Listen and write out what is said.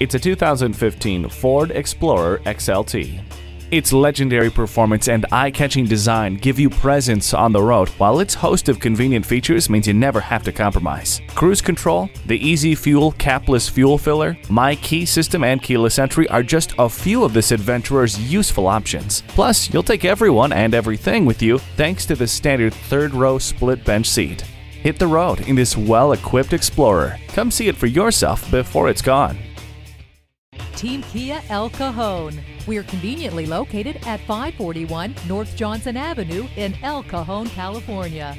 It's a 2015 Ford Explorer XLT. Its legendary performance and eye-catching design give you presence on the road, while its host of convenient features means you never have to compromise. Cruise control, the easy fuel capless fuel filler, my key system and keyless entry are just a few of this adventurer's useful options. Plus, you'll take everyone and everything with you thanks to the standard third row split bench seat. Hit the road in this well-equipped Explorer. Come see it for yourself before it's gone. Team Kia El Cajon. We are conveniently located at 541 North Johnson Avenue in El Cajon, California.